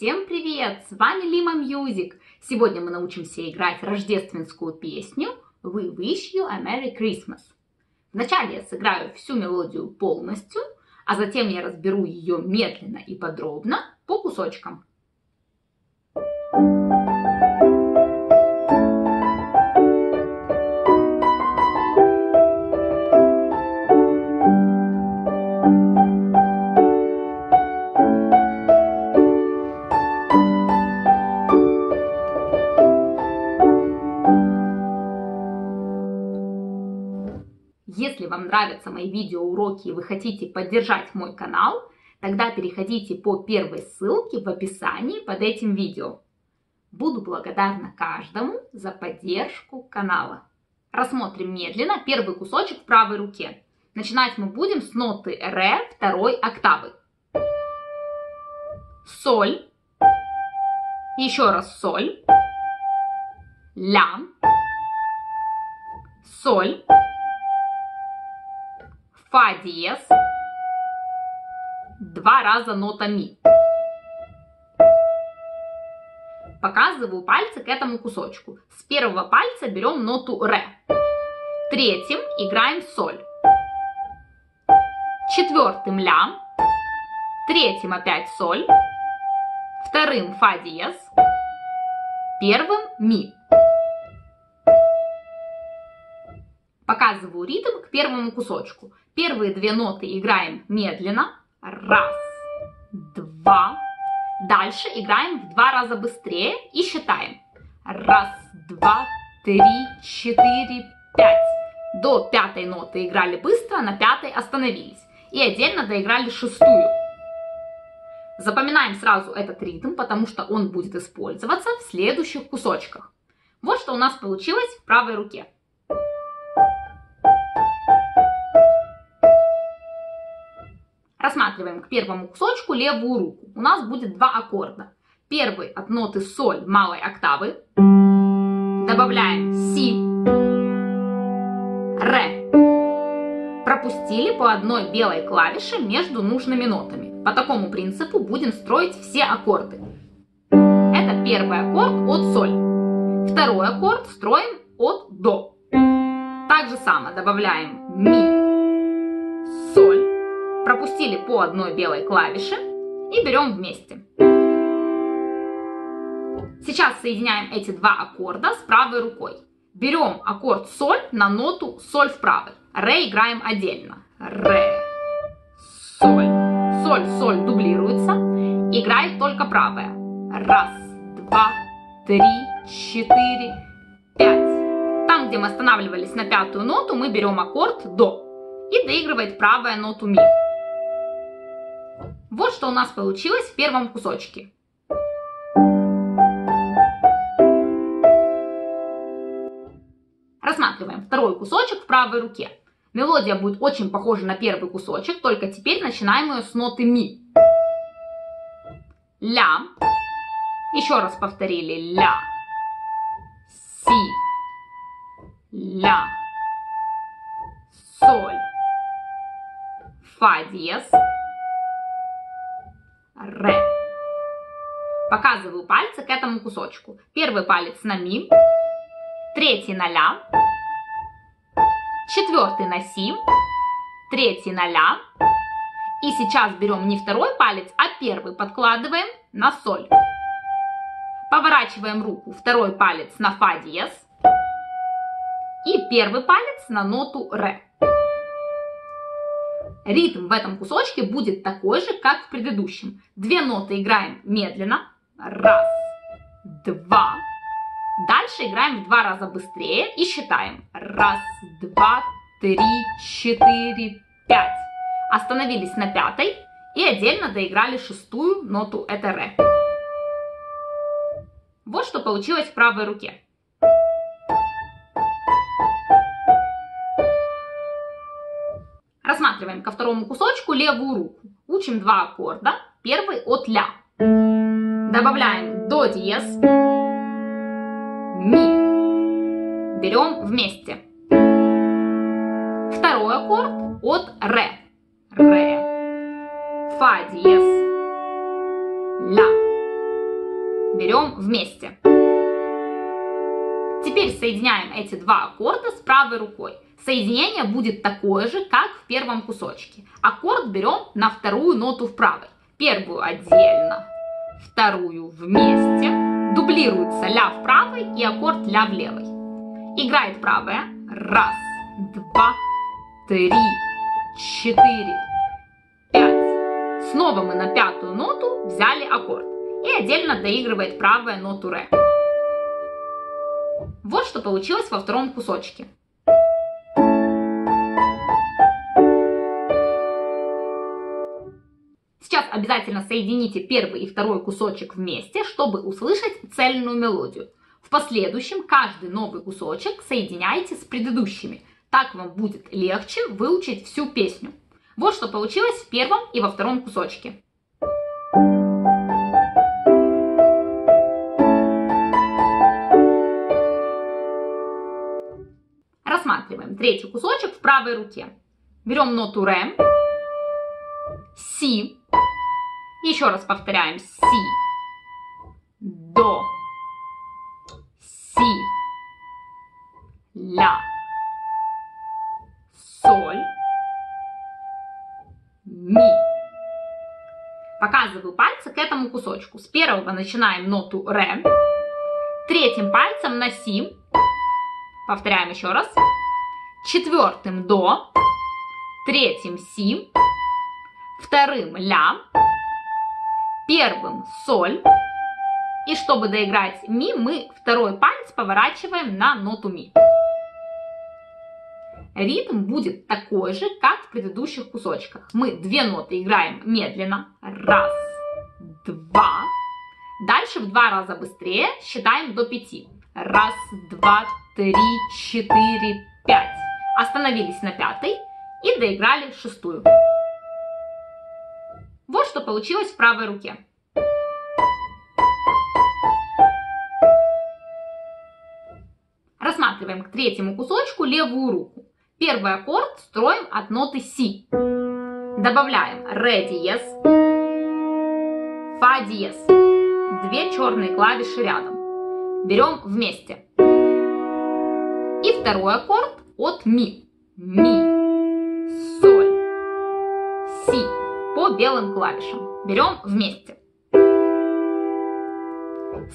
Всем привет! С вами Lima Music. Сегодня мы научимся играть рождественскую песню We Wish You a Merry Christmas. Вначале я сыграю всю мелодию полностью, а затем я разберу ее медленно и подробно по кусочкам. Нравятся мои видеоуроки и вы хотите поддержать мой канал, тогда переходите по первой ссылке в описании под этим видео. Буду благодарна каждому за поддержку канала. Рассмотрим медленно первый кусочек в правой руке. Начинать мы будем с ноты ре второй октавы. Соль. Еще раз соль. Ля. Соль фа диез, два раза нота ми. Показываю пальцы к этому кусочку. С первого пальца берем ноту ре. Третьим играем соль. Четвертым ля. Третьим опять соль. Вторым фа диез. Первым ми. Показываю ритм к первому кусочку. Первые две ноты играем медленно. Раз, два. Дальше играем в два раза быстрее и считаем. Раз, два, три, четыре, пять. До пятой ноты играли быстро, на пятой остановились. И отдельно доиграли шестую. Запоминаем сразу этот ритм, потому что он будет использоваться в следующих кусочках. Вот что у нас получилось в правой руке. Рассматриваем к первому кусочку левую руку. У нас будет два аккорда. Первый от ноты соль малой октавы. Добавляем си, ре. Пропустили по одной белой клавише между нужными нотами. По такому принципу будем строить все аккорды. Это первый аккорд от соль. Второй аккорд строим от до. Так же само добавляем ми, пропустили по одной белой клавише и берем вместе. Сейчас соединяем эти два аккорда с правой рукой. Берем аккорд соль на ноту соль в правой. Ре играем отдельно. Ре, соль. Соль, соль дублируется. Играет только правая. Раз, два, три, четыре, пять. Там, где мы останавливались на пятую ноту, мы берем аккорд до. И доигрывает правая ноту ми. Вот что у нас получилось в первом кусочке. Рассматриваем второй кусочек в правой руке. Мелодия будет очень похожа на первый кусочек, только теперь начинаем ее с ноты ми. Ля. Еще раз повторили. Ля. Си. Ля. Соль. Фа диез Показываю пальцы к этому кусочку. Первый палец на ми, третий на ля, четвертый на си, третий на ля. И сейчас берем не второй палец, а первый подкладываем на соль. Поворачиваем руку, второй палец на фа диез и первый палец на ноту ре. Ритм в этом кусочке будет такой же, как в предыдущем. Две ноты играем медленно. Раз, два. Дальше играем в два раза быстрее и считаем. Раз, два, три, четыре, пять. Остановились на пятой и отдельно доиграли шестую ноту это ре. Вот что получилось в правой руке. Рассматриваем ко второму кусочку левую руку. Учим два аккорда. Первый от ля. Добавляем до диез, ми. Берем вместе. Второй аккорд от ре. Ре. Фа диез. Ля. берем вместе. Теперь соединяем эти два аккорда с правой рукой. Соединение будет такое же, как в первом кусочке. Аккорд берем на вторую ноту в правой. Первую отдельно, вторую вместе. Дублируется ля в правой и аккорд ля в левой. Играет правая. Раз, два, три, четыре, пять. Снова мы на пятую ноту взяли аккорд. И отдельно доигрывает правая ноту ре. Вот что получилось во втором кусочке. Сейчас обязательно соедините первый и второй кусочек вместе, чтобы услышать цельную мелодию. В последующем каждый новый кусочек соединяйте с предыдущими. Так вам будет легче выучить всю песню. Вот что получилось в первом и во втором кусочке. Рассматриваем третий кусочек в правой руке. Берем ноту ре, си, еще раз повторяем. Си, до, си, ля, соль, ми. Показываю пальцы к этому кусочку. С первого начинаем ноту ре, третьим пальцем на си, повторяем еще раз, четвертым до, третьим си, вторым ля, первым соль. И чтобы доиграть ми, мы второй палец поворачиваем на ноту ми. Ритм будет такой же, как в предыдущих кусочках. Мы две ноты играем медленно. Раз, два. Дальше в два раза быстрее считаем до пяти. Раз, два, три, четыре, пять. Остановились на пятой и доиграли шестую. Вот что получилось в правой руке. Рассматриваем к третьему кусочку левую руку. Первый аккорд строим от ноты си. Добавляем ре диез, фа диез. Две черные клавиши рядом. Берем вместе. И второй аккорд от ми. Ми, белым клавишам. Берем вместе.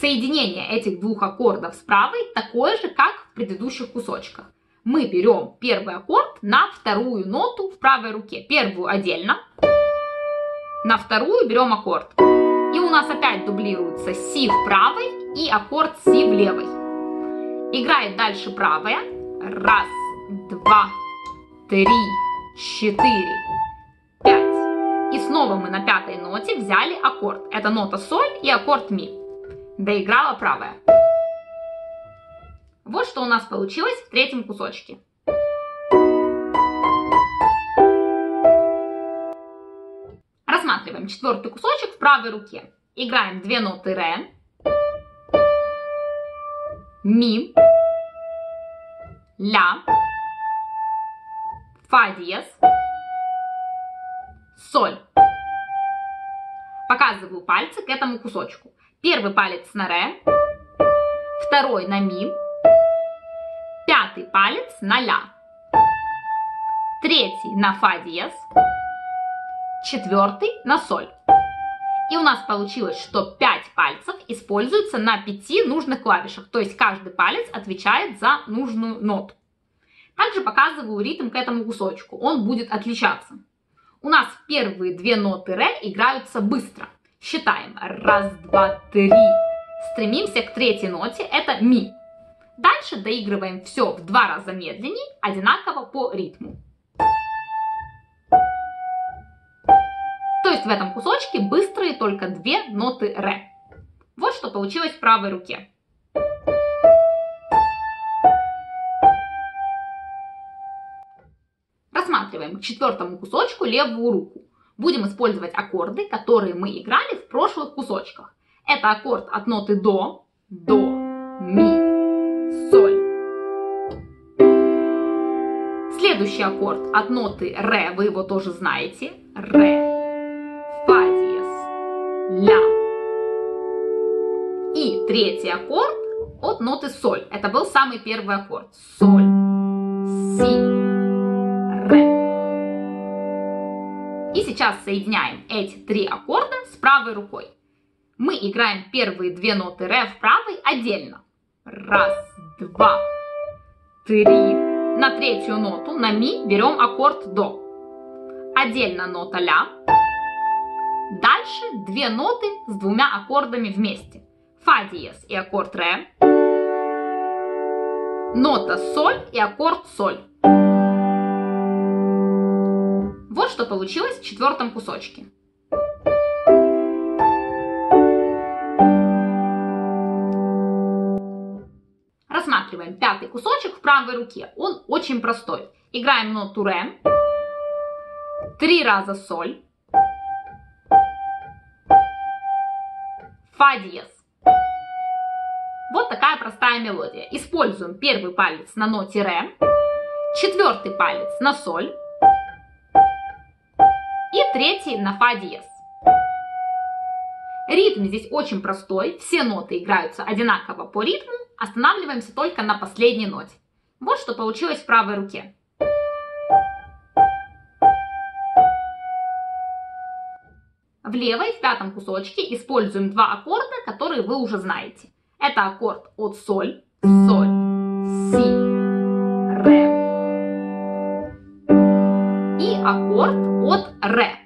Соединение этих двух аккордов с правой такое же, как в предыдущих кусочках. Мы берем первый аккорд на вторую ноту в правой руке. Первую отдельно. На вторую берем аккорд. И у нас опять дублируется си в правой и аккорд си в левой. Играет дальше правая. Раз, два, три, четыре, снова мы на пятой ноте взяли аккорд. Это нота соль и аккорд ми. Доиграла правая. Вот что у нас получилось в третьем кусочке. Рассматриваем четвертый кусочек в правой руке. Играем две ноты ре, ми, ля, фа диез, соль. Показываю пальцы к этому кусочку. Первый палец на ре, второй на ми, пятый палец на ля, третий на фа диез, четвертый на соль. И у нас получилось, что 5 пальцев используются на 5 нужных клавишах, то есть каждый палец отвечает за нужную ноту. Также показываю ритм к этому кусочку, он будет отличаться. У нас первые две ноты ре играются быстро. Считаем. Раз, два, три. Стремимся к третьей ноте, это ми. Дальше доигрываем все в два раза медленнее, одинаково по ритму. То есть в этом кусочке быстрые только две ноты ре. Вот что получилось в правой руке. Рассматриваем к четвертому кусочку левую руку. Будем использовать аккорды, которые мы играли в прошлых кусочках. Это аккорд от ноты до, до, ми, соль. Следующий аккорд от ноты ре, вы его тоже знаете. Ре, фа диез, ля. третий аккорд от ноты соль. Это был самый первый аккорд. Соль, си, сейчас соединяем эти три аккорда с правой рукой. Мы играем первые две ноты ре в правой отдельно. Раз, два, три. На третью ноту на ми берем аккорд до. Отдельно нота ля. Дальше две ноты с двумя аккордами вместе. Фа диез и аккорд ре. Нота соль и аккорд соль. Что получилось в четвертом кусочке. Рассматриваем пятый кусочек в правой руке. Он очень простой. Играем ноту ре. Три раза соль. Фа диез. Вот такая простая мелодия. Используем первый палец на ноте ре, четвертый палец на соль третий на фа диез. Ритм здесь очень простой, все ноты играются одинаково по ритму, останавливаемся только на последней ноте. Вот что получилось в правой руке. В левой, в пятом кусочке, используем два аккорда, которые вы уже знаете. Это аккорд от соль, соль, си, ре. И аккорд от ре,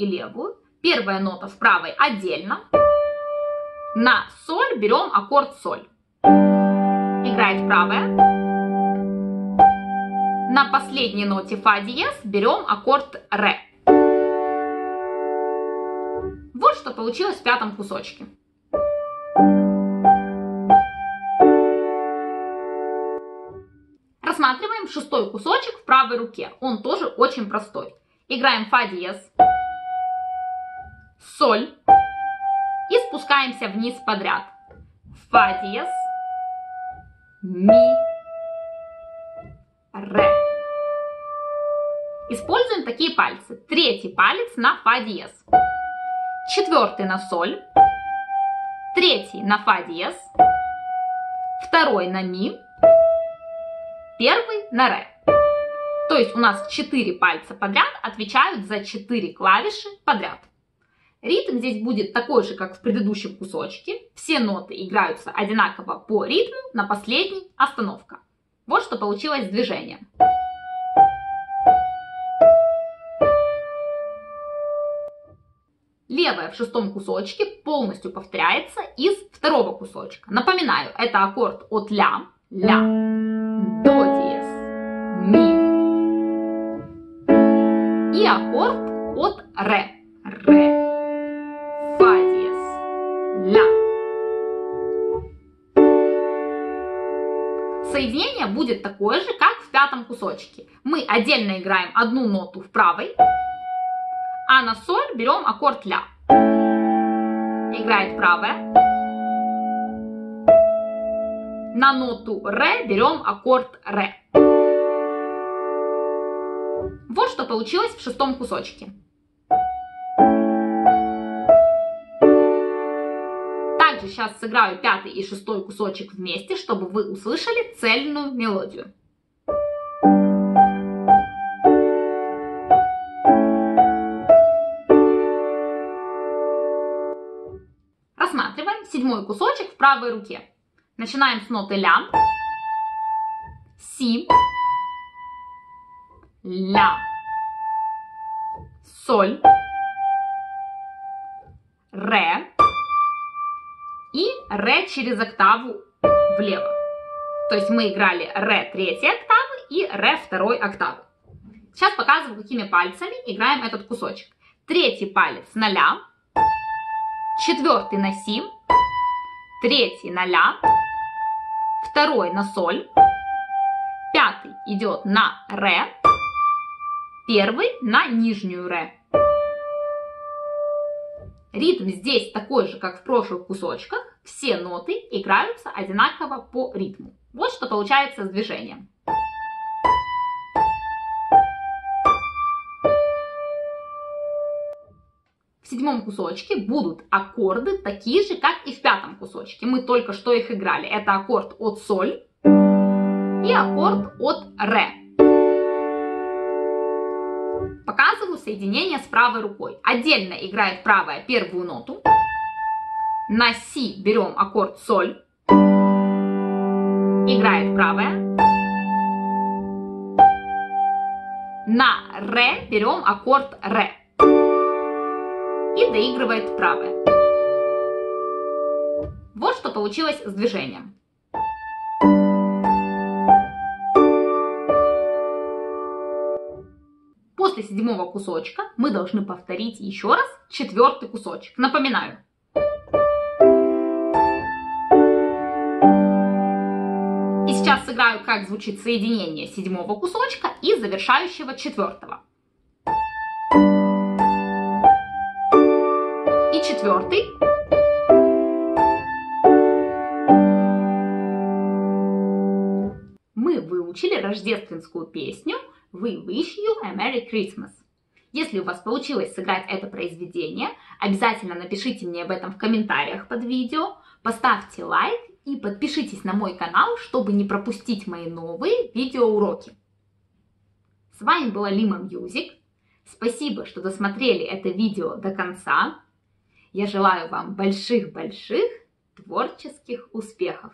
и левую. Первая нота в правой отдельно. На соль берем аккорд соль. Играет правая. На последней ноте фа диез берем аккорд ре. Вот что получилось в пятом кусочке. Рассматриваем шестой кусочек в правой руке. Он тоже очень простой. Играем фа диез, соль и спускаемся вниз подряд. Фа диез, ми, ре. Используем такие пальцы. Третий палец на фа диез, четвертый на соль, третий на фа диез, второй на ми, первый на ре. То есть у нас 4 пальца подряд отвечают за 4 клавиши подряд. Ритм здесь будет такой же, как в предыдущем кусочке. Все ноты играются одинаково по ритму, на последней остановка. Вот что получилось с движением. Левая в шестом кусочке полностью повторяется из второго кусочка. Напоминаю, это аккорд от ля, ля, такое же, как в пятом кусочке. Мы отдельно играем одну ноту в правой, а на соль берем аккорд ля. Играет правая. На ноту ре берем аккорд ре. Вот что получилось в шестом кусочке. Сейчас сыграю пятый и шестой кусочек вместе, чтобы вы услышали цельную мелодию. Рассматриваем седьмой кусочек в правой руке. Начинаем с ноты ля, си, ля, соль, ре ре через октаву влево. То есть мы играли ре третьей октавы и ре второй октавы. Сейчас показываю, какими пальцами играем этот кусочек. Третий палец на ля, четвертый на си, третий на ля, второй на соль, пятый идет на ре, первый на нижнюю ре. Ритм здесь такой же, как в прошлых кусочках все ноты играются одинаково по ритму. Вот что получается с движением. В седьмом кусочке будут аккорды такие же, как и в пятом кусочке. Мы только что их играли. Это аккорд от соль и аккорд от ре. Показываю соединение с правой рукой. Отдельно играет правая первую ноту. На си берем аккорд соль. Играет правая. На ре берем аккорд ре. И доигрывает правая. Вот что получилось с движением. После седьмого кусочка мы должны повторить еще раз четвертый кусочек. Напоминаю. Сыграю, как звучит соединение седьмого кусочка и завершающего четвертого. И четвертый. Мы выучили рождественскую песню We Wish You a Merry Christmas. Если у вас получилось сыграть это произведение, обязательно напишите мне об этом в комментариях под видео, поставьте лайк и подпишитесь на мой канал, чтобы не пропустить мои новые видеоуроки. С вами была Lima Music. Спасибо, что досмотрели это видео до конца. Я желаю вам больших-больших творческих успехов!